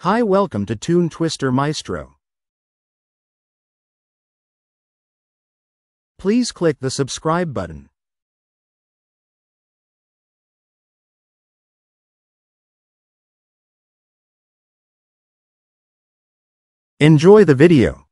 Hi welcome to Tune Twister Maestro. Please click the subscribe button. Enjoy the video.